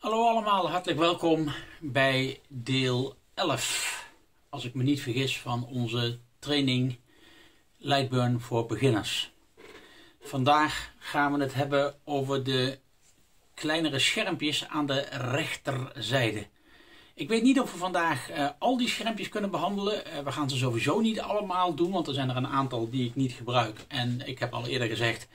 Hallo allemaal, hartelijk welkom bij deel 11, als ik me niet vergis, van onze training Lightburn voor beginners. Vandaag gaan we het hebben over de kleinere schermpjes aan de rechterzijde. Ik weet niet of we vandaag uh, al die schermpjes kunnen behandelen. Uh, we gaan ze sowieso niet allemaal doen, want er zijn er een aantal die ik niet gebruik. En ik heb al eerder gezegd,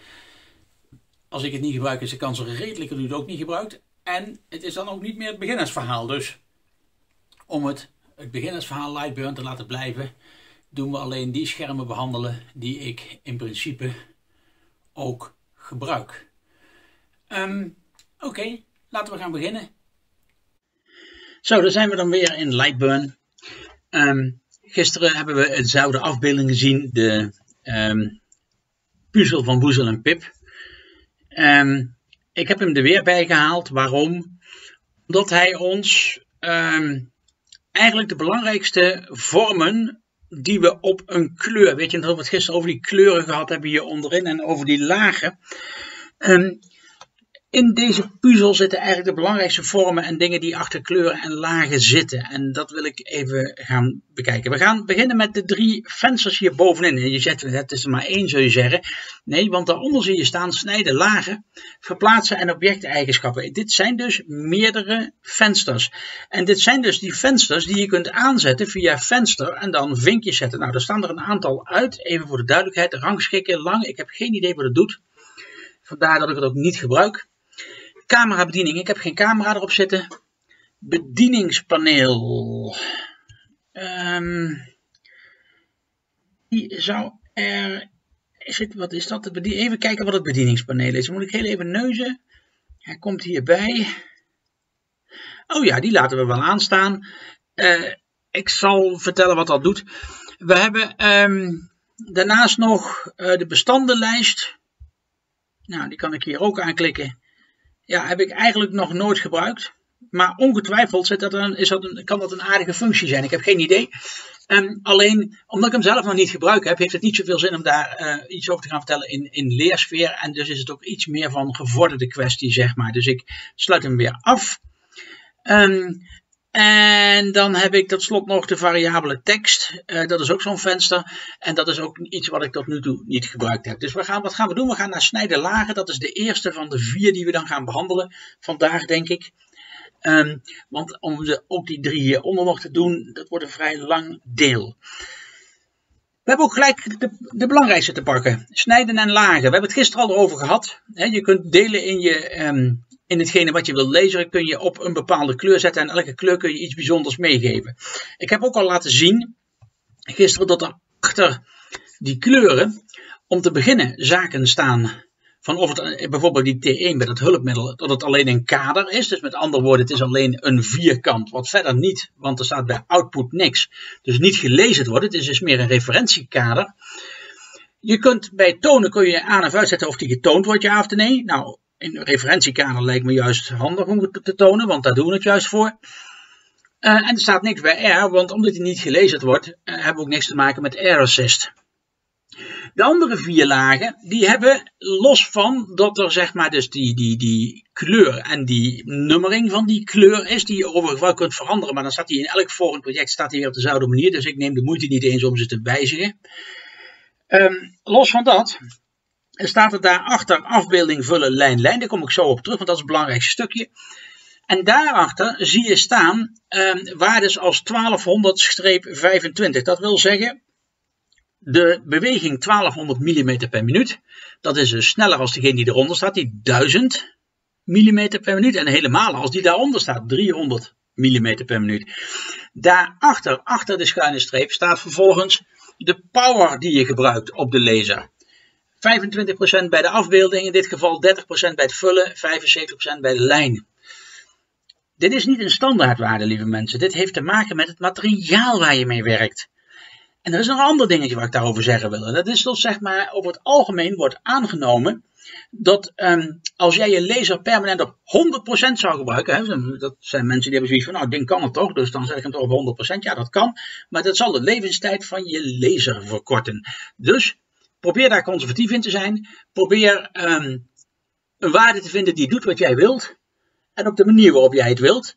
als ik het niet gebruik is de kans redelijk dat het ook niet gebruikt. En het is dan ook niet meer het beginnersverhaal. Dus om het, het beginnersverhaal Lightburn te laten blijven, doen we alleen die schermen behandelen die ik in principe ook gebruik. Um, Oké, laten we gaan beginnen. Zo, daar zijn we dan weer in Lightburn. Um, gisteren hebben we hetzelfde afbeelding gezien, de um, puzzel van Woezel en Pip. Um, ik heb hem er weer bij gehaald. Waarom? Omdat hij ons eigenlijk de belangrijkste vormen die we op een kleur, weet je, dat we het gisteren over die kleuren gehad hebben hier onderin en over die lagen. Um, in deze puzzel zitten eigenlijk de belangrijkste vormen en dingen die achter kleuren en lagen zitten. En dat wil ik even gaan bekijken. We gaan beginnen met de drie vensters hier bovenin. En je zet, het is er maar één, zou je zeggen. Nee, want daaronder zie je staan snijden lagen, verplaatsen en objecteigenschappen. Dit zijn dus meerdere vensters. En dit zijn dus die vensters die je kunt aanzetten via venster en dan vinkjes zetten. Nou, daar staan er een aantal uit. Even voor de duidelijkheid, rangschikken, lang. Ik heb geen idee wat het doet. Vandaar dat ik het ook niet gebruik. Camerabediening. Ik heb geen camera erop zitten. Bedieningspaneel. Um, die zou er. Is het, wat is dat? Even kijken wat het bedieningspaneel is. Dan moet ik heel even neuzen. Hij komt hierbij. Oh ja, die laten we wel aanstaan. Uh, ik zal vertellen wat dat doet. We hebben um, daarnaast nog uh, de bestandenlijst. Nou, die kan ik hier ook aanklikken ja, heb ik eigenlijk nog nooit gebruikt. Maar ongetwijfeld zit dat is dat een, kan dat een aardige functie zijn. Ik heb geen idee. Um, alleen omdat ik hem zelf nog niet gebruikt heb, heeft het niet zoveel zin om daar uh, iets over te gaan vertellen in, in leersfeer. En dus is het ook iets meer van gevorderde kwestie, zeg maar. Dus ik sluit hem weer af. Um, en dan heb ik tot slot nog de variabele tekst. Uh, dat is ook zo'n venster. En dat is ook iets wat ik tot nu toe niet gebruikt heb. Dus we gaan, wat gaan we doen? We gaan naar snijden lagen. Dat is de eerste van de vier die we dan gaan behandelen vandaag, denk ik. Um, want om de, ook die drie hieronder nog te doen, dat wordt een vrij lang deel. We hebben ook gelijk de, de, belangrijkste te pakken. Snijden en lagen. We hebben het gisteren al over gehad. je kunt delen in je um, in hetgene wat je wilt lezen kun je op een bepaalde kleur zetten en elke kleur kun je iets bijzonders meegeven. Ik heb ook al laten zien gisteren dat er achter die kleuren om te beginnen zaken staan van het bijvoorbeeld die T1 met het hulpmiddel, dat het alleen een kader is. Dus met andere woorden, het is alleen een vierkant, wat verder niet, want er staat bij output niks. Dus niet gelezen wordt, het is dus meer een referentiekader. Je kunt bij tonen kun je aan of uitzetten of die getoond wordt, ja of nee. Nou, in referentiekader lijkt me juist handig om het te tonen, want daar doen we het juist voor. Uh, en er staat niks bij R, want omdat die niet gelezen wordt, uh, hebben we ook niks te maken met R assist. De andere vier lagen, die hebben los van dat er zeg maar dus die, die, die kleur en die nummering van die kleur is, die je overigens wel kunt veranderen, maar dan staat die in elk volgend project staat die weer op dezelfde manier, dus ik neem de moeite niet eens om ze te wijzigen. Um, los van dat, staat er daarachter afbeelding vullen lijn lijn. Daar kom ik zo op terug, want dat is het belangrijkste stukje. En daarachter zie je staan um, waardes als 1200-25. Dat wil zeggen de beweging 1200 mm per minuut. Dat is dus sneller als degene die eronder staat, die 1000 mm per minuut. En helemaal als die daaronder staat, 300 mm per minuut. Daarachter, achter de schuine streep, staat vervolgens de power die je gebruikt op de laser. 25% bij de afbeelding, in dit geval 30% bij het vullen, 75% bij de lijn. Dit is niet een standaardwaarde, lieve mensen. Dit heeft te maken met het materiaal waar je mee werkt. En er is een ander dingetje wat ik daarover zeggen wil. Dat is dat zeg maar over het algemeen wordt aangenomen dat um, als jij je laser permanent op 100% zou gebruiken, hè, dat zijn mensen die hebben zoiets van, nou, ding kan het toch, dus dan zet ik hem toch op 100%. Ja, dat kan, maar dat zal de levenstijd van je laser verkorten. Dus Probeer daar conservatief in te zijn. Probeer um, een waarde te vinden die doet wat jij wilt. en op de manier waarop jij het wilt.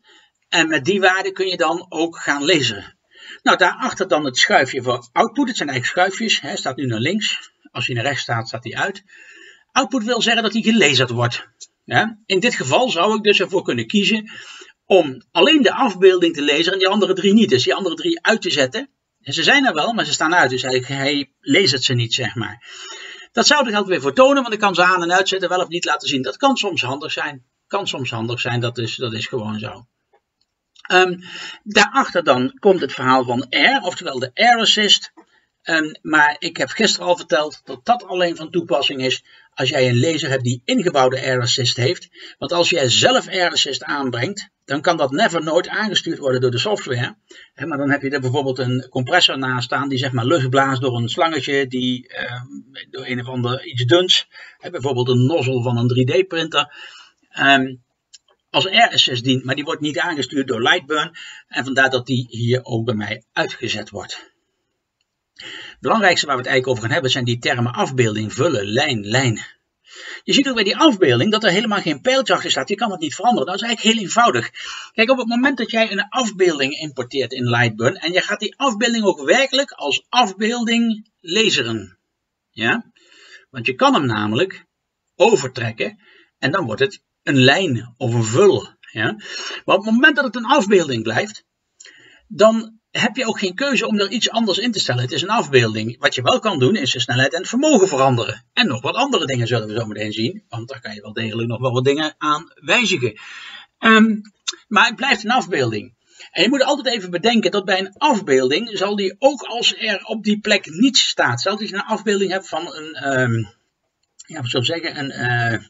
En met die waarde kun je dan ook gaan lezen. Nou, daarachter dan het schuifje voor output. Het zijn eigenlijk schuifjes. Hij staat nu naar links. Als hij naar rechts staat, staat hij uit. Output wil zeggen dat hij gelezen wordt. Ja? In dit geval zou ik dus ervoor kunnen kiezen om alleen de afbeelding te lezen en die andere drie niet. Dus die andere drie uit te zetten. Ze zijn er wel, maar ze staan uit. Dus hij, hij leest ze niet, zeg maar. Dat zou ik altijd weer voor tonen, want ik kan ze aan- en uitzetten, wel of niet laten zien. Dat kan soms handig zijn. Kan soms handig zijn, dat is, dat is gewoon zo. Um, daarachter dan komt het verhaal van R, oftewel de Air Assist. Um, maar ik heb gisteren al verteld dat dat alleen van toepassing is als jij een laser hebt die ingebouwde Air Assist heeft. Want als jij zelf Air Assist aanbrengt, dan kan dat never nooit aangestuurd worden door de software. Maar dan heb je er bijvoorbeeld een compressor naast staan die zeg maar lucht blaast door een slangetje die uh, door een of ander iets duns. He, bijvoorbeeld een nozzle van een 3D printer. Um, als RSS dient, maar die wordt niet aangestuurd door Lightburn. En vandaar dat die hier ook bij mij uitgezet wordt. Het belangrijkste waar we het eigenlijk over gaan hebben zijn die termen afbeelding, vullen, lijn, lijn. Je ziet ook bij die afbeelding dat er helemaal geen pijltje achter staat. Je kan het niet veranderen. Dat is eigenlijk heel eenvoudig. Kijk, op het moment dat jij een afbeelding importeert in Lightburn en je gaat die afbeelding ook werkelijk als afbeelding laseren. Ja? Want je kan hem namelijk overtrekken en dan wordt het een lijn of een vul. Ja? Maar op het moment dat het een afbeelding blijft, dan heb je ook geen keuze om er iets anders in te stellen. Het is een afbeelding. Wat je wel kan doen, is de snelheid en het vermogen veranderen. En nog wat andere dingen zullen we zo meteen zien, want daar kan je wel degelijk nog wel wat dingen aan wijzigen. Um, maar het blijft een afbeelding. En je moet altijd even bedenken dat bij een afbeelding zal die ook als er op die plek niets staat. Zelfs als je een afbeelding hebt van een, um, ja, wat zou zeggen, een, uh,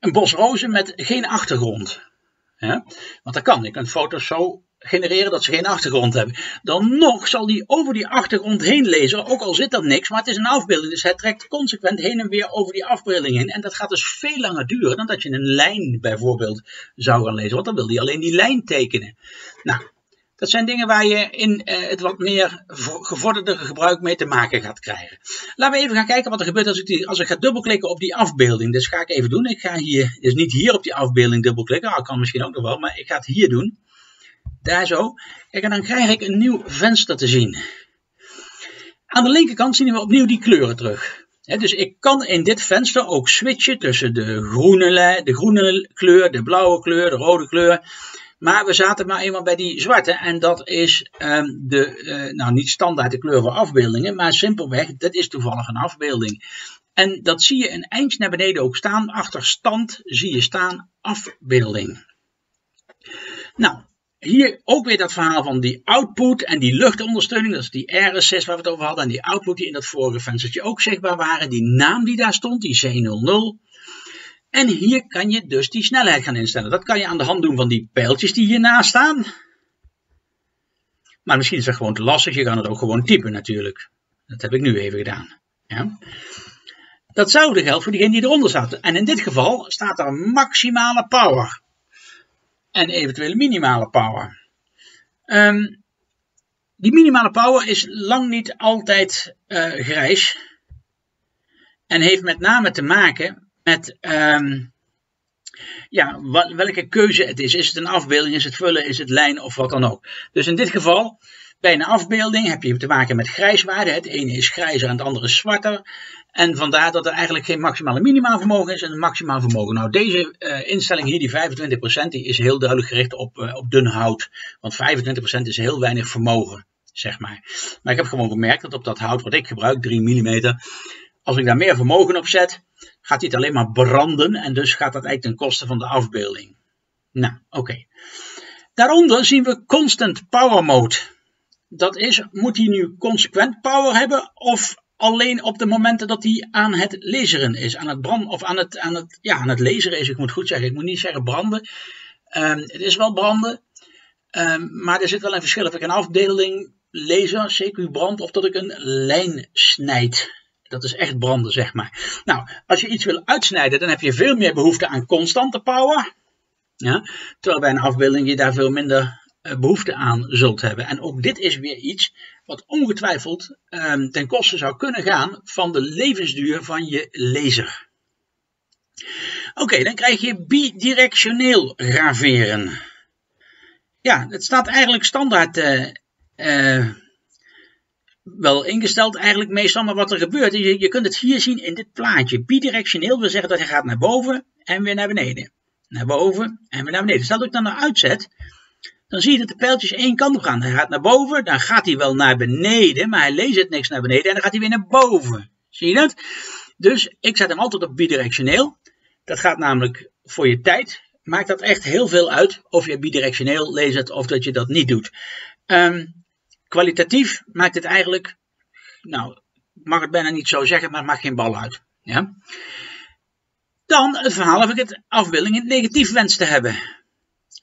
een bos rozen met geen achtergrond. Ja? Want dat kan. Je kunt foto's zo genereren dat ze geen achtergrond hebben. Dan nog zal die over die achtergrond heen lezen, ook al zit er niks, maar het is een afbeelding. Dus hij trekt consequent heen en weer over die afbeelding heen. En dat gaat dus veel langer duren dan dat je een lijn bijvoorbeeld zou gaan lezen. Want dan wil hij alleen die lijn tekenen. Nou, dat zijn dingen waar je in uh, het wat meer gevorderde gebruik mee te maken gaat krijgen. Laten we even gaan kijken wat er gebeurt als ik, die, als ik ga dubbelklikken op die afbeelding. Dus ga ik even doen. Ik ga hier, dus niet hier op die afbeelding dubbelklikken. Nou, kan misschien ook nog wel, maar ik ga het hier doen. Daar zo. Kijk, en dan krijg ik een nieuw venster te zien. Aan de linkerkant zien we opnieuw die kleuren terug. Dus ik kan in dit venster ook switchen tussen de groene, de kleur, de blauwe kleur, de rode kleur. Maar we zaten maar eenmaal bij die zwarte. En dat is um, de, uh, nou niet standaard de kleur voor afbeeldingen, maar simpelweg, dat is toevallig een afbeelding. En dat zie je een eindje naar beneden ook staan. Achter stand zie je staan afbeelding. Nou, hier ook weer dat verhaal van die output en die luchtondersteuning. Dat is die RS6 waar we het over hadden. En die output die in dat vorige venstertje ook zichtbaar waren. Die naam die daar stond, die C00. En hier kan je dus die snelheid gaan instellen. Dat kan je aan de hand doen van die pijltjes die hiernaast staan. Maar misschien is dat gewoon te lastig. Je kan het ook gewoon typen natuurlijk. Dat heb ik nu even gedaan. Ja. Datzelfde geldt voor diegene die eronder staat. En in dit geval staat er maximale power en eventuele minimale power. Um, die minimale power is lang niet altijd uh, grijs. En heeft met name te maken met um, ja, wat, welke keuze het is. Is het een afbeelding, is het vullen, is het lijn of wat dan ook. Dus in dit geval, bij een afbeelding heb je te maken met grijswaarden. Het ene is grijzer en het andere is zwarter. En vandaar dat er eigenlijk geen maximale minimaal vermogen is en een maximaal vermogen. Nou, deze uh, instelling hier, die 25%, die is heel duidelijk gericht op, uh, op dun hout. Want 25% is heel weinig vermogen, zeg maar. Maar ik heb gewoon gemerkt dat op dat hout wat ik gebruik, 3 mm, als ik daar meer vermogen op zet, gaat dit alleen maar branden. En dus gaat dat eigenlijk ten koste van de afbeelding. Nou, oké. Daaronder zien we constant power mode. Dat is, moet hij nu consequent power hebben of alleen op de momenten dat hij aan het laseren is, aan het branden, of aan het, aan het, ja, aan het laseren is, ik moet goed zeggen, ik moet niet zeggen branden. Um, het is wel branden, um, maar er zit wel een verschil of ik een afdeling laser, CQ brand, of dat ik een lijn snijd. Dat is echt branden, zeg maar. Nou, als je iets wil uitsnijden, dan heb je veel meer behoefte aan constante power. Ja, terwijl bij een afbeelding je daar veel minder behoefte aan zult hebben. En ook dit is weer iets wat ongetwijfeld um, ten koste zou kunnen gaan van de levensduur van je laser. Oké, dan krijg je bidirectioneel graveren. Ja, het staat eigenlijk standaard uh, uh, wel ingesteld eigenlijk meestal, maar wat er gebeurt, je, je kunt het hier zien in dit plaatje. Bidirectioneel wil zeggen dat hij gaat naar boven en weer naar beneden. Naar boven en weer naar beneden. Stel dat ik dan naar uitzet, dan zie je dat de pijltjes één kant op gaan. Hij gaat naar boven, dan gaat hij wel naar beneden, maar hij leest niks naar beneden en dan gaat hij weer naar boven. Zie je dat? Dus ik zet hem altijd op bidirectioneel. Dat gaat namelijk voor je tijd. Maakt dat echt heel veel uit of je bidirectioneel leest of dat je dat niet doet. Um, kwalitatief maakt het eigenlijk, nou, ik mag het bijna niet zo zeggen, maar het maakt geen bal uit. Ja? Dan het verhaal of ik het afbeelding in het negatief wens te hebben.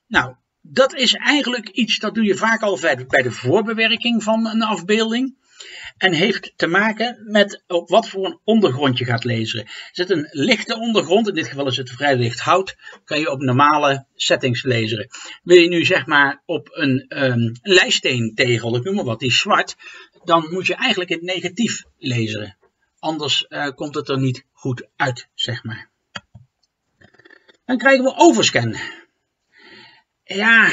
Nou, dat is eigenlijk iets dat doe je vaak al bij de voorbewerking van een afbeelding. En heeft te maken met op wat voor een ondergrond je gaat lezen. Is het een lichte ondergrond, in dit geval is het vrij licht hout, kan je op normale settings lezen. Wil je nu zeg maar op een um, lijsteentegel, ik noem maar wat, die is zwart, dan moet je eigenlijk het negatief lezen. Anders uh, komt het er niet goed uit, zeg maar. Dan krijgen we overscan. Ja,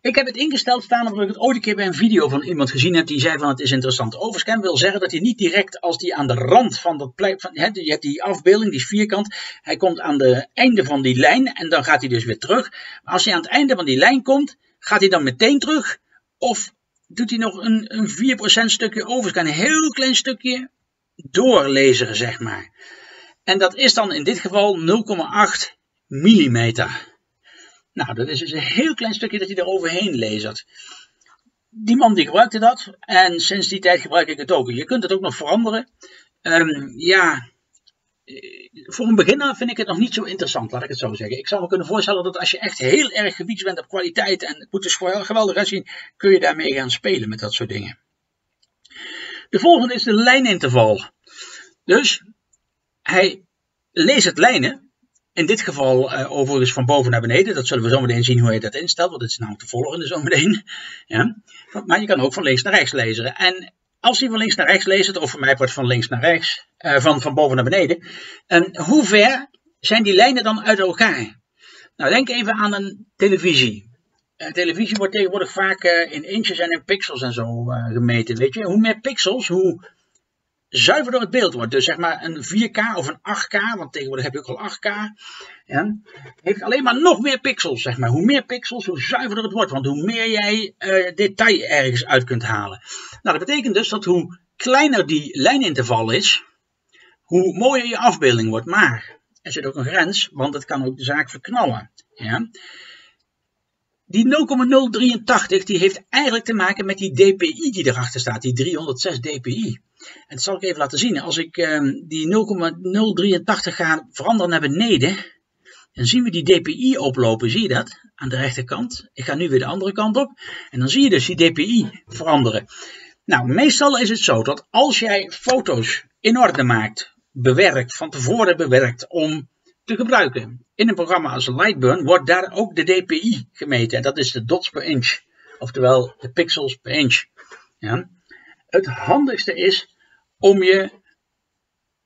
ik heb het ingesteld staan omdat ik het ooit een keer bij een video van iemand gezien heb die zei van het is interessant. Overscan wil zeggen dat hij niet direct als die aan de rand van dat plek, je hebt die afbeelding, die vierkant, hij komt aan de einde van die lijn en dan gaat hij dus weer terug. Maar als hij aan het einde van die lijn komt, gaat hij dan meteen terug of doet hij nog een, een 4% stukje overscan, een heel klein stukje doorlezen zeg maar. En dat is dan in dit geval 0,8 millimeter. Nou, dat is dus een heel klein stukje dat hij er overheen leest. Die man die gebruikte dat en sinds die tijd gebruik ik het ook. Je kunt het ook nog veranderen. Um, ja, eh, voor een beginner vind ik het nog niet zo interessant, laat ik het zo zeggen. Ik zou me kunnen voorstellen dat als je echt heel erg gebieds bent op kwaliteit en het moet dus geweldig uitzien, kun je daarmee gaan spelen met dat soort dingen. De volgende is de lijninterval. Dus hij leest het lijnen in dit geval uh, overigens van boven naar beneden. Dat zullen we zo meteen zien hoe je dat instelt, want het is namelijk te volgen zo meteen. Ja. Maar je kan ook van links naar rechts lezen. En als hij van links naar rechts leest, of voor mij wordt van links naar rechts, uh, van, van boven naar beneden. En hoe ver zijn die lijnen dan uit elkaar? Nou, denk even aan een televisie. Een televisie wordt tegenwoordig vaak uh, in inches en in pixels en zo gemeten. Weet je, hoe meer pixels, hoe zuiverder het beeld wordt. Dus zeg maar een 4K of een 8K, want tegenwoordig heb je ook al 8K. Ja, heeft alleen maar nog meer pixels, zeg maar. Hoe meer pixels, hoe zuiverder het wordt. Want hoe meer jij uh, detail ergens uit kunt halen. Nou, dat betekent dus dat hoe kleiner die lijninterval is, hoe mooier je afbeelding wordt. Maar er zit ook een grens, want het kan ook de zaak verknallen. Ja. Die 0,083 die heeft eigenlijk te maken met die DPI die erachter staat, die 306 DPI. En dat zal ik even laten zien. Als ik uh, die 0,083 ga veranderen naar beneden, dan zien we die DPI oplopen. Zie je dat? Aan de rechterkant. Ik ga nu weer de andere kant op. En dan zie je dus die DPI veranderen. Nou, meestal is het zo dat als jij foto's in orde maakt, bewerkt, van tevoren bewerkt om te gebruiken in een programma als Lightburn, wordt daar ook de DPI gemeten. En dat is de dots per inch, oftewel de pixels per inch. Ja. Het handigste is om je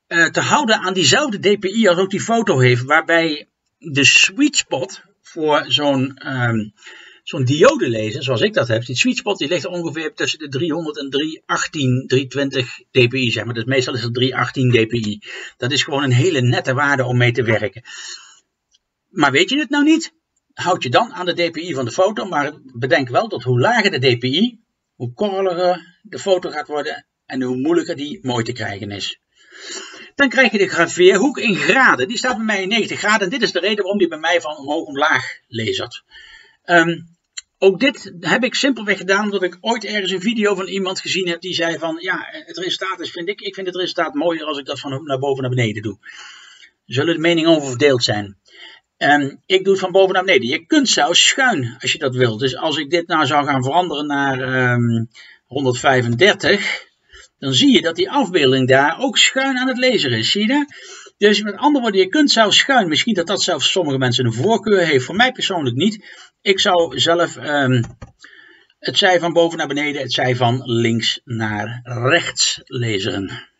uh, te houden aan diezelfde DPI als ook die foto heeft, waarbij de sweet spot voor zo'n um, zo'n diode lezen, zoals ik dat heb, die sweet spot die ligt ongeveer tussen de 300 en 318, 320 dpi, zeg maar. Dus meestal is het 318 dpi. Dat is gewoon een hele nette waarde om mee te werken. Maar weet je het nou niet? Houd je dan aan de dpi van de foto, maar bedenk wel dat hoe lager de dpi, hoe korreliger de foto gaat worden en hoe moeilijker die mooi te krijgen is. Dan krijg je de graveerhoek in graden. Die staat bij mij in 90 graden. En dit is de reden waarom die bij mij van omhoog omlaag lasert. Um, ook dit heb ik simpelweg gedaan omdat ik ooit ergens een video van iemand gezien heb die zei van ja, het resultaat is, vind ik, ik vind het resultaat mooier als ik dat van naar boven naar beneden doe. Zullen de meningen over verdeeld zijn. Um, ik doe het van boven naar beneden. Je kunt zelfs schuin als je dat wilt. Dus als ik dit nou zou gaan veranderen naar um, ehm, 135, dan zie je dat die afbeelding daar ook schuin aan het lezen is. Zie je dat? Dus met andere woorden, je kunt zelfs schuin. Misschien dat dat zelfs sommige mensen een voorkeur heeft. Voor mij persoonlijk niet. Ik zou zelf um, het zij van boven naar beneden, het zij van links naar rechts lezen.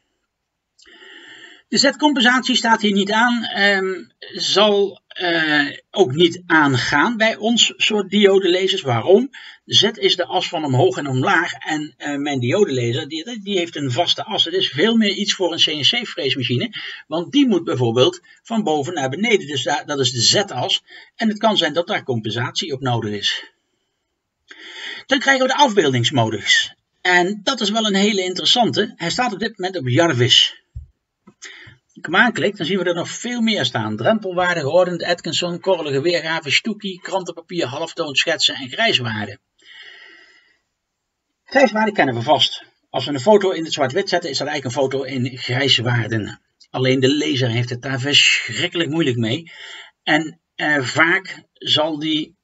De zetcompensatie staat hier niet aan, um, zal uh, ook niet aangaan bij ons soort diodelezers. Waarom? Z is de as van omhoog en omlaag en uh, mijn diodelezer die, die heeft een vaste as. Het is veel meer iets voor een CNC-freesmachine, want die moet bijvoorbeeld van boven naar beneden. Dus dat is de Z-as en het kan zijn dat daar compensatie op nodig is. Dan krijgen we de afbeeldingsmodus. En dat is wel een hele interessante. Hij staat op dit moment op Jarvis ik hem aanklik, dan zien we er nog veel meer staan. Drempelwaarde, geordend, Atkinson, korrelige weergave, stoekie, krantenpapier, halftoon, schetsen en grijswaarde. Grijswaarde kennen we vast. Als we een foto in het zwart-wit zetten, is dat eigenlijk een foto in grijswaarden. Alleen de lezer heeft het daar verschrikkelijk moeilijk mee. En eh, vaak zal die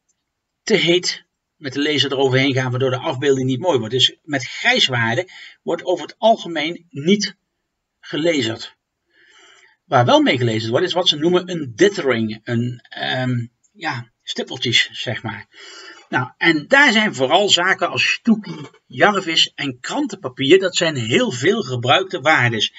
te heet met de laser eroverheen gaan, waardoor de afbeelding niet mooi wordt. Dus met grijswaarde wordt over het algemeen niet gelezerd. Waar wel mee gelezen wordt, is wat ze noemen een dithering. Een, um, ja, stippeltjes, zeg maar. Nou, en daar zijn vooral zaken als stoekie, jarvis en krantenpapier. Dat zijn heel veel gebruikte waardes.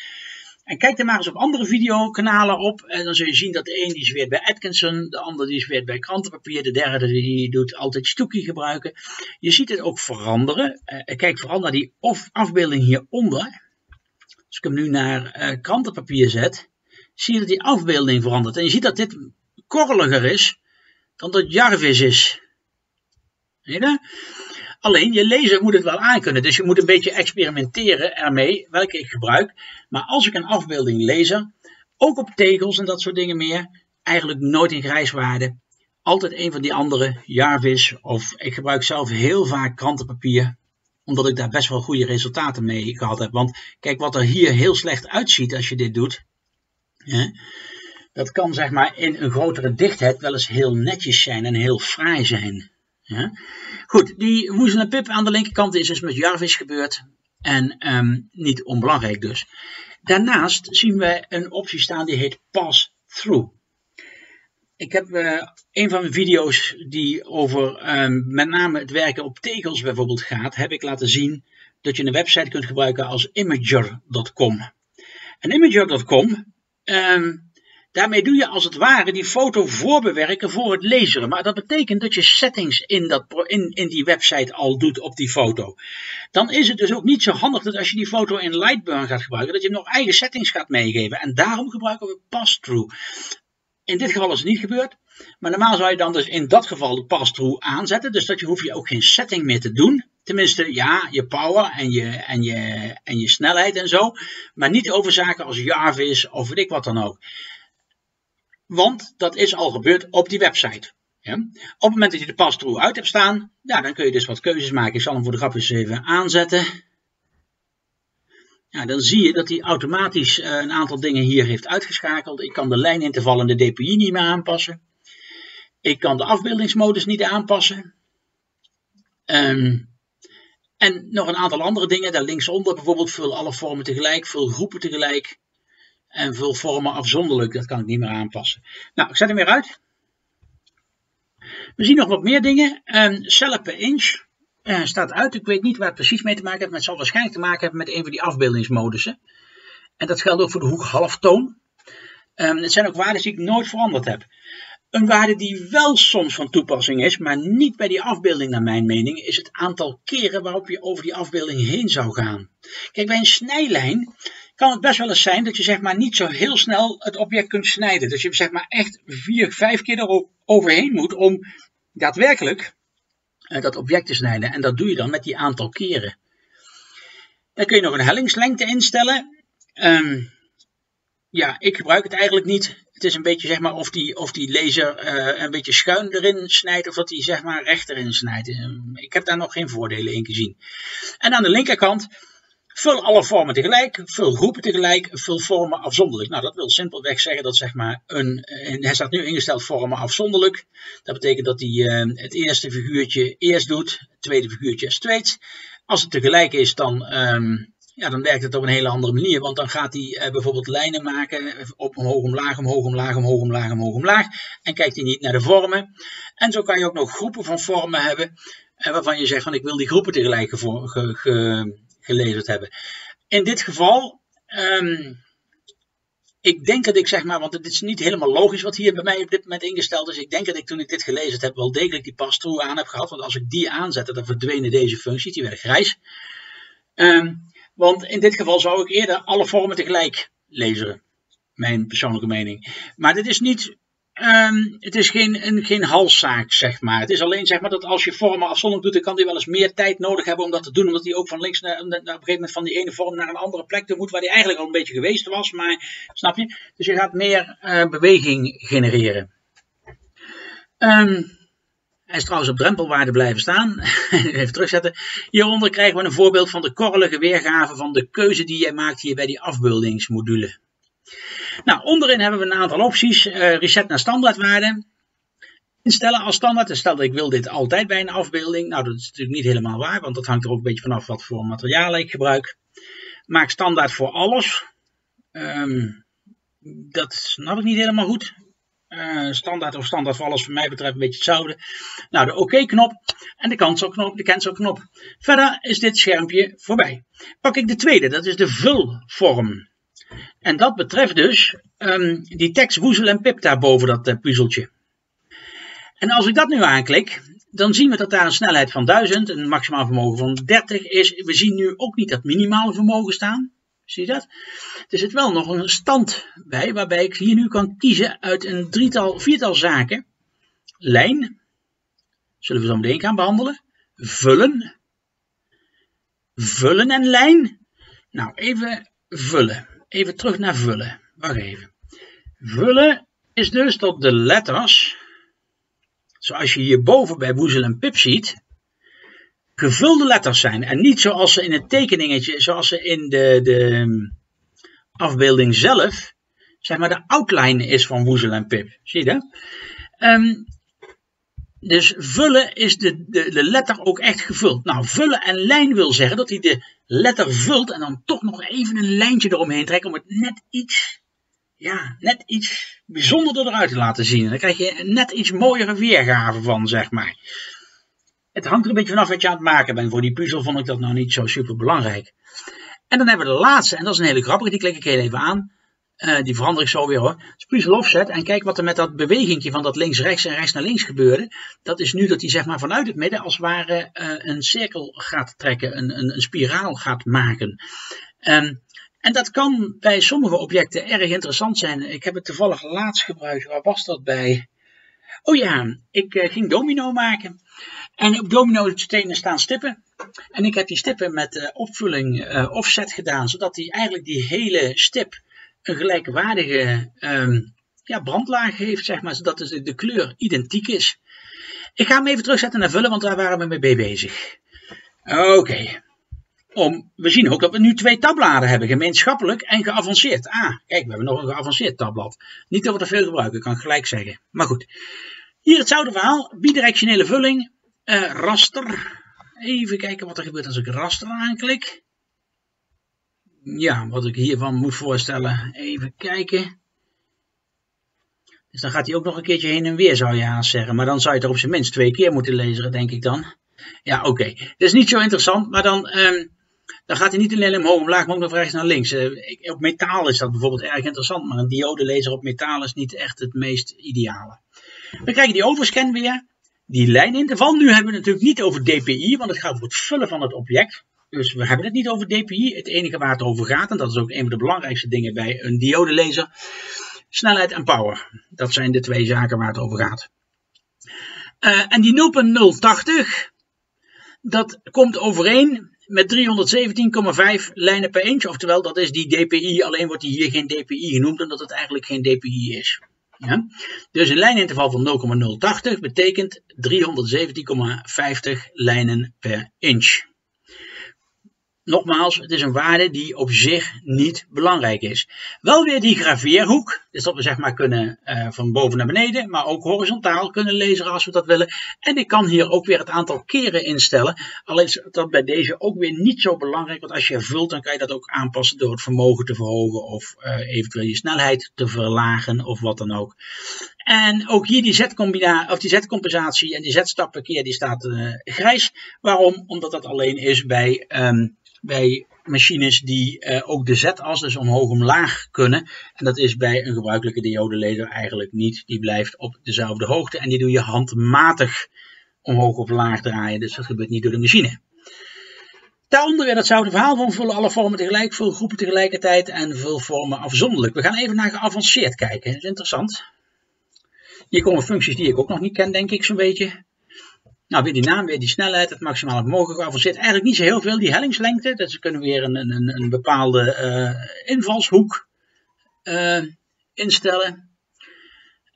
En kijk er maar eens op andere videokanalen op. En dan zul je zien dat de een die zweert bij Atkinson, de ander die zweert bij krantenpapier, de derde die doet altijd stoekie gebruiken. Je ziet het ook veranderen. Uh, kijk vooral naar die afbeelding hieronder. Als ik hem nu naar uh, krantenpapier zet, zie je dat die afbeelding verandert. En je ziet dat dit korreliger is dan dat Jarvis is. Alleen je lezer moet het wel aankunnen. Dus je moet een beetje experimenteren ermee welke ik gebruik. Maar als ik een afbeelding lezer, ook op tegels en dat soort dingen meer, eigenlijk nooit in grijswaarde. Altijd een van die andere, Jarvis of ik gebruik zelf heel vaak krantenpapier. Omdat ik daar best wel goede resultaten mee gehad heb. Want kijk wat er hier heel slecht uitziet als je dit doet. Dat kan zeg maar in een grotere dichtheid wel eens heel netjes zijn en heel fraai zijn. Ja? Goed, die woezel pip aan de linkerkant is dus met Jarvis gebeurd. En um, niet onbelangrijk dus. Daarnaast zien we een optie staan die heet Pass Through. Ik heb uh, een van mijn video's die over um, met name het werken op tegels bijvoorbeeld gaat, heb ik laten zien dat je een website kunt gebruiken als imager.com. En imager.com daarmee doe je als het ware die foto voorbewerken voor het lezen. Maar dat betekent dat je settings in, dat, in, in die website al doet op die foto. Dan is het dus ook niet zo handig dat als je die foto in Lightburn gaat gebruiken, dat je nog eigen settings gaat meegeven. En daarom gebruiken we pass-through. In dit geval is het niet gebeurd. Maar normaal zou je dan dus in dat geval de pass-through aanzetten. Dus dat je hoef je ook geen setting meer te doen. Tenminste, ja, je power en je, en, je, en je snelheid en zo. Maar niet over zaken als Jarvis of weet ik wat dan ook. Want dat is al gebeurd op die website. Ja? Op het moment dat je de pass-through uit hebt staan, ja, dan kun je dus wat keuzes maken. Ik zal hem voor de grap eens even aanzetten. Ja, dan zie je dat hij automatisch uh, een aantal dingen hier heeft uitgeschakeld. Ik kan de lijninterval en de DPI niet meer aanpassen. Ik kan de afbeeldingsmodus niet aanpassen. Um, en nog een aantal andere dingen. Daar linksonder bijvoorbeeld vul alle vormen tegelijk, vul groepen tegelijk. En vul vormen afzonderlijk. Dat kan ik niet meer aanpassen. Nou, ik zet hem weer uit. We zien nog wat meer dingen. Um, cellen per inch uh, staat uit. Ik weet niet waar het precies mee te maken heeft. Maar het zal waarschijnlijk te maken hebben met een van die afbeeldingsmodussen. En dat geldt ook voor de hoek halftoon. Um, het zijn ook waarden die ik nooit veranderd heb. Een waarde die wel soms van toepassing is, maar niet bij die afbeelding naar mijn mening, is het aantal keren waarop je over die afbeelding heen zou gaan. Kijk, bij een snijlijn kan het best wel eens zijn dat je zeg maar niet zo heel snel het object kunt snijden. Dat je zeg maar echt vier, vijf keer eroverheen moet om daadwerkelijk eh, dat object te snijden. En dat doe je dan met die aantal keren. Dan kun je nog een hellingslengte instellen. Um, ja, ik gebruik het eigenlijk niet. Het is een beetje zeg maar of die, of die laser uh, een beetje schuin erin snijdt of dat hij zeg maar recht erin snijdt. Ehm, ik heb daar nog geen voordelen in gezien. En aan de linkerkant vul alle vormen tegelijk, vul groepen tegelijk, vul vormen afzonderlijk. Nou, dat wil simpelweg zeggen dat zeg maar een, hij staat nu ingesteld vormen afzonderlijk. Dat betekent dat hij uh, het eerste figuurtje eerst doet, het tweede figuurtje als tweede. Als het tegelijk is, dan um, ja, dan werkt het op een hele andere manier. Want dan gaat hij uh, bijvoorbeeld lijnen maken op omhoog, omlaag, omhoog, omlaag, omhoog, omlaag, omhoog, omlaag. En kijkt hij niet naar de vormen. En zo kan je ook nog groepen van vormen hebben. Waarvan je zegt van ik wil die groepen tegelijk ge ge geleverd hebben. In dit geval um, ik denk dat ik zeg maar, want het is niet helemaal logisch wat hier bij mij op dit moment ingesteld is. Ik denk dat ik toen ik dit gelezen heb wel degelijk die pass-through aan heb gehad. Want als ik die aanzette, dan verdwenen deze functies, die werden grijs. Ehm, want in dit geval zou ik eerder alle vormen tegelijk lezen. Mijn persoonlijke mening. Maar dit is niet Um, het is geen, een, geen halszaak, zeg maar. Het is alleen zeg maar dat als je vormen afzonderlijk doet, dan kan die wel eens meer tijd nodig hebben om dat te doen. Omdat hij ook van links naar, naar, op een gegeven moment van die ene vorm naar een andere plek toe moet, waar hij eigenlijk al een beetje geweest was. Maar snap je? Dus je gaat meer uh, beweging genereren. Um, hij is trouwens op drempelwaarde blijven staan. Even terugzetten. Hieronder krijgen we een voorbeeld van de korrelige weergave van de keuze die jij maakt hier bij die afbeeldingsmodule. Nou, onderin hebben we een aantal opties. Uh, reset naar standaardwaarde. Instellen als standaard. stel dat ik wil dit altijd bij een afbeelding. Nou, dat is natuurlijk niet helemaal waar, want dat hangt er ook een beetje vanaf wat voor materialen ik gebruik. Maak standaard voor alles. Um, dat snap ik niet helemaal goed. Uh, standaard of standaard voor alles, voor mij betreft een beetje hetzelfde. Nou, de OK-knop en de cancelknop, de cancelknop. Verder is dit schermpje voorbij. Pak ik de tweede, dat is de vulvorm. En dat betreft dus um, die tekst woezel en pip daar boven dat uh, puzzeltje. En als ik dat nu aanklik, dan zien we dat daar een snelheid van 1000, een maximaal vermogen van 30 is. We zien nu ook niet dat minimaal vermogen staan. Zie je dat? Er zit wel nog een stand bij, waarbij ik hier nu kan kiezen uit een drietal, viertal zaken. Lijn, zullen we zo meteen gaan behandelen. Vullen, vullen en lijn. Nou, even vullen even terug naar vullen. Wacht even. Vullen is dus dat de letters, zoals je hierboven bij Woezel en Pip ziet, gevulde letters zijn. En niet zoals ze in het tekeningetje, zoals ze in de, de afbeelding zelf, zeg maar de outline is van Woezel en Pip. Zie je dat? Um, dus vullen is de, de, de letter ook echt gevuld. Nou, vullen en lijn wil zeggen dat hij de letter vult en dan toch nog even een lijntje eromheen trekt om het net iets, ja, net iets bijzonderder eruit te laten zien. En dan krijg je net iets mooiere weergave van, zeg maar. Het hangt er een beetje vanaf wat je aan het maken bent. Voor die puzzel vond ik dat nou niet zo super belangrijk. En dan hebben we de laatste, en dat is een hele grappige, die klik ik heel even aan. Uh, die verander ik zo weer hoor. Dus offset en kijk wat er met dat bewegingje van dat links-rechts en rechts naar links gebeurde. Dat is nu dat hij zeg maar vanuit het midden als het ware uh, een cirkel gaat trekken, een, een, een spiraal gaat maken. Um, en dat kan bij sommige objecten erg interessant zijn. Ik heb het toevallig laatst gebruikt. Waar was dat bij? Oh ja, ik uh, ging domino maken. En op domino stenen staan stippen. En ik heb die stippen met opvulling offset gedaan, zodat hij eigenlijk die hele stip een gelijkwaardige um, ja, brandlaag heeft, zeg maar, zodat de, de kleur identiek is. Ik ga hem even terugzetten naar vullen, want daar waren we mee bezig. Oké. Om, we zien ook dat we nu twee tabbladen hebben, gemeenschappelijk en geavanceerd. Ah, kijk, we hebben nog een geavanceerd tabblad. Niet dat we er veel gebruiken, kan ik gelijk zeggen. Maar goed. Hier hetzelfde verhaal, bidirectionele vulling, uh, raster. Even kijken wat er gebeurt als ik raster aanklik ja, wat ik hiervan moet voorstellen. Even kijken. Dus dan gaat hij ook nog een keertje heen en weer, zou je haast zeggen. Maar dan zou je het er op zijn minst twee keer moeten lezen, denk ik dan. Ja, oké. Okay. Dat is niet zo interessant, maar dan, um, dan gaat hij niet alleen omhoog, omlaag, maar ook nog rechts naar links. Uh, op metaal is dat bijvoorbeeld erg interessant, maar een diodelezer op metaal is niet echt het meest ideale. Dan krijg je die overscan weer, die lijninterval. Nu hebben we het natuurlijk niet over DPI, want het gaat over het vullen van het object. Dus we hebben het niet over DPI. Het enige waar het over gaat, en dat is ook een van de belangrijkste dingen bij een diodelaser, snelheid en power. Dat zijn de twee zaken waar het over gaat. Uh, en die 0.080, dat komt overeen met 317,5 lijnen per inch. Oftewel, dat is die DPI, alleen wordt die hier geen DPI genoemd, omdat het eigenlijk geen DPI is. Ja? Dus een lijninterval van 0,080 betekent 317,50 lijnen per inch. Nogmaals, het is een waarde die op zich niet belangrijk is. Wel weer die graveerhoek, dus dat we zeg maar kunnen uh, van boven naar beneden, maar ook horizontaal kunnen lezen als we dat willen. En ik kan hier ook weer het aantal keren instellen. Al is dat bij deze ook weer niet zo belangrijk, want als je vult dan kan je dat ook aanpassen door het vermogen te verhogen of uh, eventueel je snelheid te verlagen of wat dan ook. En ook hier die z-compensatie en die z-stapverkeer die staat uh, grijs. Waarom? Omdat dat alleen is bij um, bij machines die uh, ook de z-as dus omhoog omlaag kunnen. En dat is bij een gebruikelijke diodelaser eigenlijk niet. Die blijft op dezelfde hoogte en die doe je handmatig omhoog of laag draaien. Dus dat gebeurt niet door de machine. Daaronder weer datzelfde verhaal van vullen alle vormen tegelijk, vul groepen tegelijkertijd en vul vormen afzonderlijk. We gaan even naar geavanceerd kijken. Dat is interessant. Hier komen functies die ik ook nog niet ken, denk ik zo'n beetje. Nou, weer die naam, weer die snelheid, het maximaal mogelijk geavanceerd. Eigenlijk niet zo heel veel, die hellingslengte. Dus we kunnen weer een, een, een bepaalde uh, invalshoek uh, instellen.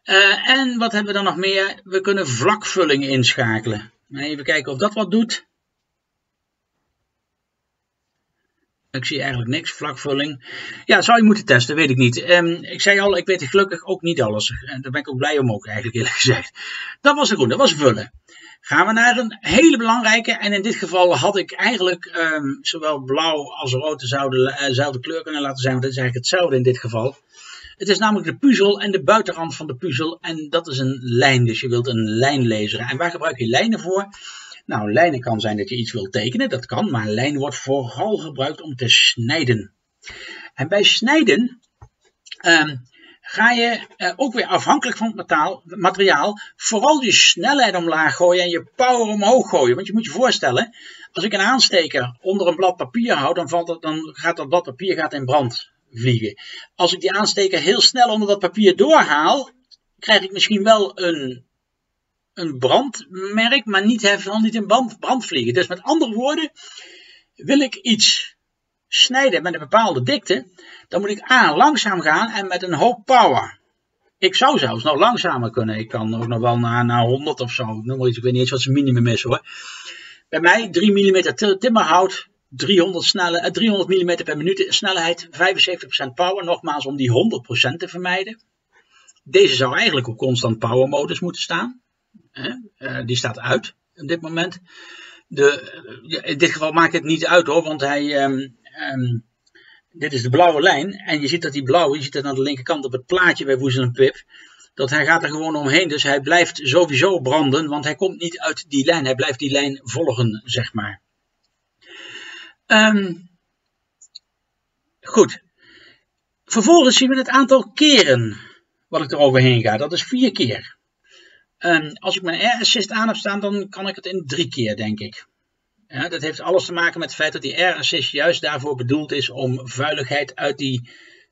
Uh, en wat hebben we dan nog meer? We kunnen vlakvulling inschakelen. Even kijken of dat wat doet. Ik zie eigenlijk niks, vlakvulling. Ja, zou je moeten testen, weet ik niet. Um, ik zei al, ik weet gelukkig ook niet alles. En daar ben ik ook blij om ook eigenlijk eerlijk gezegd. Dat was de groen, dat was vullen. Gaan we naar een hele belangrijke. En in dit geval had ik eigenlijk um, zowel blauw als rood dezelfde, uh, kleur kunnen laten zijn. Want het is eigenlijk hetzelfde in dit geval. Het is namelijk de puzzel en de buitenrand van de puzzel. En dat is een lijn, dus je wilt een lijn lezen. En waar gebruik je lijnen voor? Nou, lijnen kan zijn dat je iets wilt tekenen, dat kan, maar een lijn wordt vooral gebruikt om te snijden. En bij snijden um, ga je uh, ook weer afhankelijk van het materiaal, materiaal vooral je snelheid omlaag gooien en je power omhoog gooien. Want je moet je voorstellen, als ik een aansteker onder een blad papier hou, dan, valt dan gaat dat blad papier gaat in brand vliegen. Als ik die aansteker heel snel onder dat papier doorhaal, krijg ik misschien wel een een brandmerk, maar niet, heeft niet in brand, brand vliegen. Dus met andere woorden, wil ik iets snijden met een bepaalde dikte, dan moet ik A, langzaam gaan en met een hoop power. Ik zou zelfs nog langzamer kunnen. Ik kan ook nog wel naar, naar 100 of zo. Noem maar iets. Ik weet niet eens wat zijn minimum is hoor. Bij mij 3 mm timmerhout, 300, snelle, 300 mm per minuut snelheid, 75% power. Nogmaals om die 100% te vermijden. Deze zou eigenlijk op constant power modus moeten staan. Uh, die staat uit op dit moment. De, in dit geval maakt het niet uit hoor, want hij, um, um, dit is de blauwe lijn. En je ziet dat die blauwe, je ziet dat aan de linkerkant op het plaatje bij Woezel en Pip. Dat hij gaat er gewoon omheen, dus hij blijft sowieso branden, want hij komt niet uit die lijn. Hij blijft die lijn volgen, zeg maar. Um, goed. Vervolgens zien we het aantal keren wat ik er overheen ga. Dat is vier keer. Um, als ik mijn Air Assist aan heb staan, dan kan ik het in drie keer, denk ik. Ja, dat heeft alles te maken met het feit dat die Air Assist juist daarvoor bedoeld is om vuiligheid uit die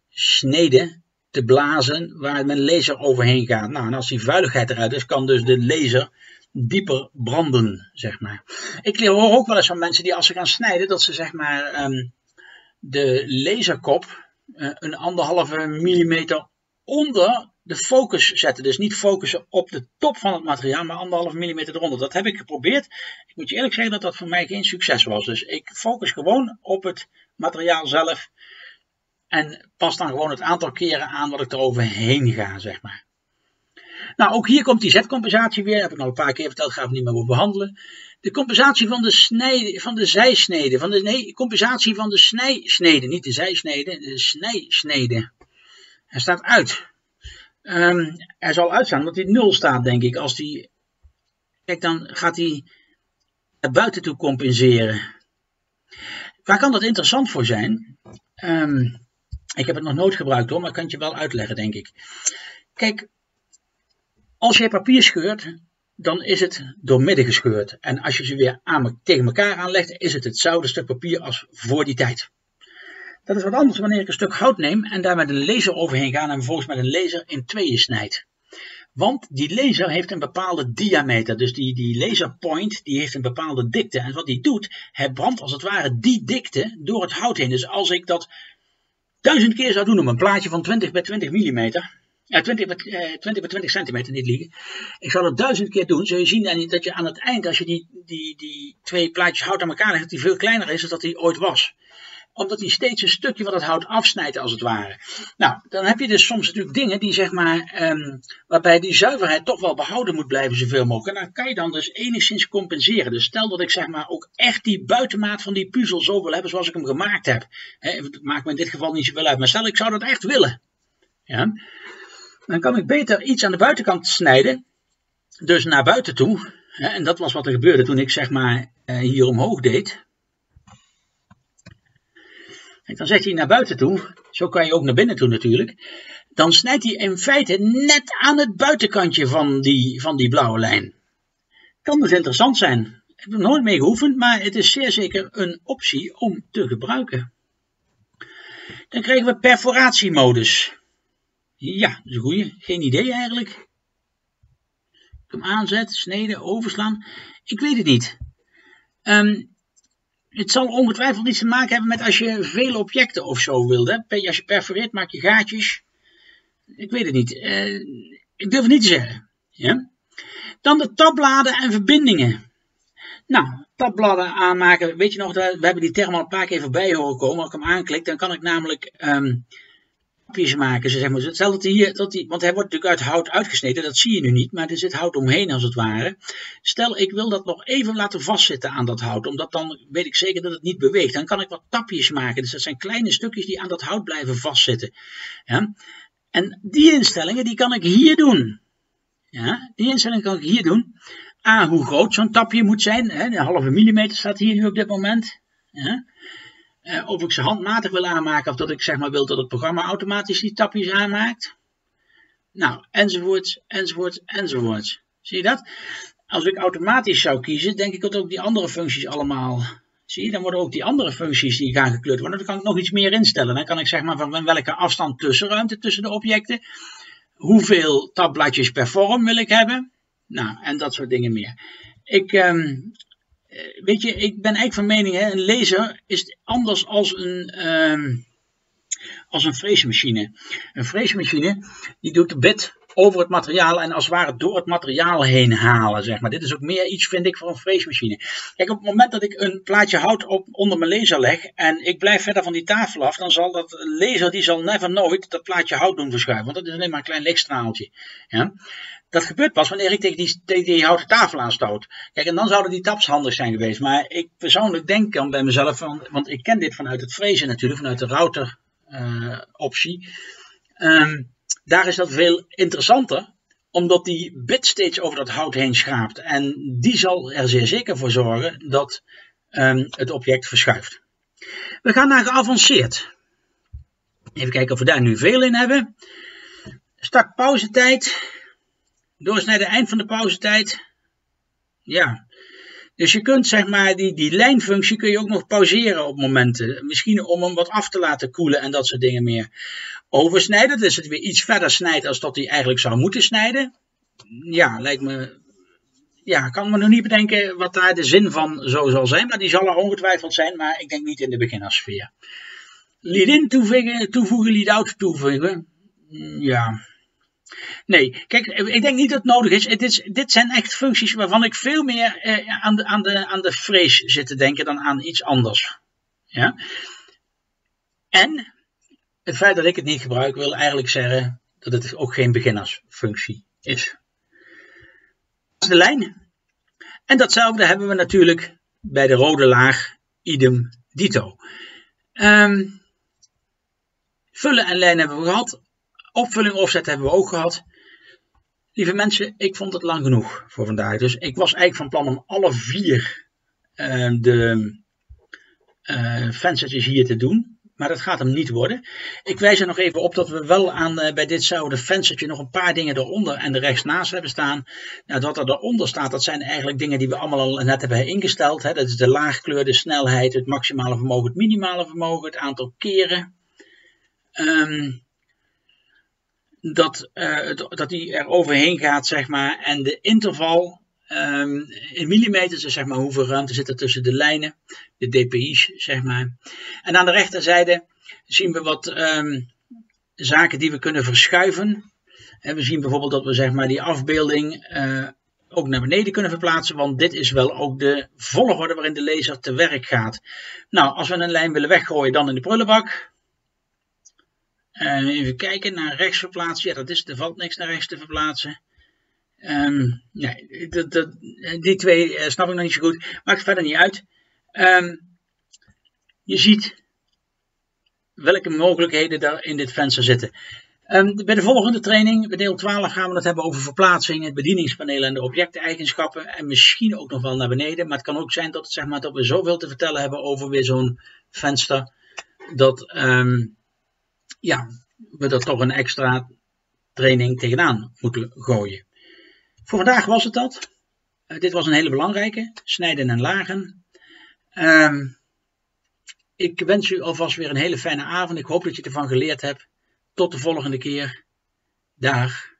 snede te blazen waar mijn laser overheen gaat. Nou, en als die vuiligheid eruit is, kan dus de laser dieper branden, zeg maar. Ik hoor ook wel eens van mensen die als ze gaan snijden, dat ze zeg maar um, de laserkop uh, een anderhalve millimeter onder de focus zetten. Dus niet focussen op de top van het materiaal, maar anderhalf millimeter eronder. Dat heb ik geprobeerd. Ik moet je eerlijk zeggen dat dat voor mij geen succes was. Dus ik focus gewoon op het materiaal zelf. En pas dan gewoon het aantal keren aan wat ik er overheen ga, zeg maar. Nou, ook hier komt die zetcompensatie weer. Heb ik al een paar keer verteld, ga ik niet meer over behandelen. De compensatie van de, snij, van de zijsnede. Van de, nee, compensatie van de snijsnede. Niet de zijsnede, de snijsnede. Hij staat uit. Um, hij zal uitstaan dat hij 0 staat, denk ik. Als die, kijk, dan gaat hij naar buiten toe compenseren. Waar kan dat interessant voor zijn? Um, ik heb het nog nooit gebruikt hoor, maar ik kan het je wel uitleggen, denk ik. Kijk, als je papier scheurt, dan is het doormidden gescheurd. En als je ze weer aan, tegen elkaar aanlegt, is het hetzelfde stuk papier als voor die tijd. Dat is wat anders wanneer ik een stuk hout neem en daar met een laser overheen ga en vervolgens met een laser in tweeën snijd. Want die laser heeft een bepaalde diameter. Dus die, die laserpoint die heeft een bepaalde dikte. En wat die doet, hij brandt als het ware die dikte door het hout heen. Dus als ik dat duizend keer zou doen op een plaatje van 20 bij 20 mm. Ja, 20 bij, eh, 20 bij 20 centimeter, niet liegen. Ik zou dat duizend keer doen. Zul je zien dat je aan het eind, als je die, die, die twee plaatjes hout aan elkaar legt, die veel kleiner is dan dat die ooit was omdat hij steeds een stukje van het hout afsnijdt als het ware. Nou, dan heb je dus soms natuurlijk dingen die zeg maar, um, waarbij die zuiverheid toch wel behouden moet blijven zoveel mogelijk. En dan kan je dan dus enigszins compenseren. Dus stel dat ik zeg maar ook echt die buitenmaat van die puzzel zo wil hebben zoals ik hem gemaakt heb. het maakt me in dit geval niet zoveel uit, maar stel ik zou dat echt willen. Ja, dan kan ik beter iets aan de buitenkant snijden, dus naar buiten toe. en dat was wat er gebeurde toen ik zeg maar uh, hier omhoog deed. Dan zet hij naar buiten toe. Zo kan je ook naar binnen toe natuurlijk. Dan snijdt hij in feite net aan het buitenkantje van die, van die blauwe lijn. Kan dus interessant zijn. Ik heb er nooit mee geoefend, maar het is zeer zeker een optie om te gebruiken. Dan krijgen we perforatiemodus. Ja, dat is een goeie. Geen idee eigenlijk. Ik hem aanzet, sneden, overslaan. Ik weet het niet. Um, het zal ongetwijfeld iets te maken hebben met als je vele objecten of zo wilt. Hè? Als je perforeert, maak je gaatjes. Ik weet het niet. Uh, ik durf het niet te zeggen. Ja? Dan de tabbladen en verbindingen. Nou, tabbladen aanmaken. Weet je nog, we hebben die term al een paar keer voorbij horen komen. Als ik hem aanklik, dan kan ik namelijk um, maken. Zeg maar. Stel dat hij hier, dat hij, want hij wordt natuurlijk uit hout uitgesneden. Dat zie je nu niet, maar er zit hout omheen als het ware. Stel, ik wil dat nog even laten vastzitten aan dat hout. Omdat dan weet ik zeker dat het niet beweegt. Dan kan ik wat tapjes maken. Dus dat zijn kleine stukjes die aan dat hout blijven vastzitten. Ja? En die instellingen, die kan ik hier doen. Ja, die instelling kan ik hier doen. A, hoe groot zo'n tapje moet zijn. Hè, een halve millimeter staat hier nu op dit moment. Uh, of ik ze handmatig wil aanmaken of dat ik zeg maar wil dat het programma automatisch die tapjes aanmaakt. Nou, enzovoorts, enzovoorts, enzovoorts. Zie je dat? Als ik automatisch zou kiezen, denk ik dat ook die andere functies allemaal... Zie je, dan worden ook die andere functies die gaan gekleurd worden. Dan kan ik nog iets meer instellen. Dan kan ik zeg maar van welke afstand tussenruimte tussen de objecten hoeveel tabbladjes per vorm wil ik hebben. Nou, en dat soort dingen meer. Ik, um, weet je, ik ben eigenlijk van mening, hè, een laser is anders als een, um, als een freesmachine. Een freesmachine, die doet de bit over het materiaal en als het ware door het materiaal heen halen. Zeg maar. Dit is ook meer iets, vind ik, voor een freesmachine. Kijk, op het moment dat ik een plaatje hout op, onder mijn laser leg en ik blijf verder van die tafel af, dan zal dat laser, die zal never nooit dat plaatje hout doen verschuiven. Want dat is alleen maar een klein lichtstraaltje. Ja? Dat gebeurt pas wanneer ik tegen die, tegen die houten tafel aanstoot. Kijk, en dan zouden die taps handig zijn geweest. Maar ik persoonlijk denk dan bij mezelf, van, want ik ken dit vanuit het frezen natuurlijk, vanuit de router uh, optie. Um, daar is dat veel interessanter, omdat die bit steeds over dat hout heen schraapt. En die zal er zeer zeker voor zorgen dat um, het object verschuift. We gaan naar geavanceerd. Even kijken of we daar nu veel in hebben. Start pauzetijd. Doorsnijden eind van de pauzetijd. Ja. Dus je kunt zeg maar die, die lijnfunctie kun je ook nog pauzeren op momenten. Misschien om hem wat af te laten koelen en dat soort dingen meer oversnijden. Dus het weer iets verder snijdt als dat hij eigenlijk zou moeten snijden. Ja, lijkt me. Ja, kan me nog niet bedenken wat daar de zin van zo zal zijn. Maar die zal er ongetwijfeld zijn, maar ik denk niet in de beginnersfeer. Lead-in toevoegen, toevoegen lead-out toevoegen. Ja. Nee, kijk, ik denk niet dat het nodig is. Het is dit zijn echt functies waarvan ik veel meer eh, aan, de, aan, de, aan de vrees zit te denken dan aan iets anders. Ja? En het feit dat ik het niet gebruik wil eigenlijk zeggen dat het ook geen beginnersfunctie is. Dat is de lijn. En datzelfde hebben we natuurlijk bij de rode laag idem dito. Um, vullen en lijnen hebben we gehad. Opvulling offset hebben we ook gehad. Lieve mensen, ik vond het lang genoeg voor vandaag. Dus ik was eigenlijk van plan om alle vier uh, de uh, hier te doen maar dat gaat hem niet worden. Ik wijs er nog even op dat we wel aan, uh, bij ditzelfde venstertje nog een paar dingen eronder en de rechts naast hebben staan. Nou, wat er eronder staat, dat zijn eigenlijk dingen die we allemaal al net hebben ingesteld. Hè. Dat is de laagkleur, de snelheid, het maximale vermogen, het minimale vermogen, het aantal keren. Um, dat, uh, dat die er overheen gaat, zeg maar. En de interval, Um, in millimeters is zeg maar hoeveel ruimte zit er tussen de lijnen, de dpi's zeg maar. En aan de rechterzijde zien we wat um, zaken die we kunnen verschuiven. En we zien bijvoorbeeld dat we zeg maar die afbeelding uh, ook naar beneden kunnen verplaatsen, want dit is wel ook de volgorde waarin de laser te werk gaat. Nou, als we een lijn willen weggooien, dan in de prullenbak. Uh, even kijken naar rechts verplaatsen. Ja, dat is, er valt niks naar rechts te verplaatsen. Um, nee, dat, dat, die twee uh, snap ik nog niet zo goed. Maakt verder niet uit. Um, je ziet welke mogelijkheden daar in dit venster zitten. Bij de volgende training, bij deel 12, gaan we het hebben over verplaatsing, het bedieningspaneel en de objecteigenschappen. En misschien ook nog wel naar beneden. Maar het kan ook zijn dat, zeg maar, dat we zoveel te vertellen hebben over weer zo'n venster. dat ehm, ja, we er toch een extra training tegenaan moeten gooien. Voor vandaag was het dat. Eh, dit was een hele belangrijke, snijden en lagen. Ehm, ik wens u alvast weer een hele fijne avond. Ik hoop dat je ervan geleerd hebt. Tot de volgende keer. Dag.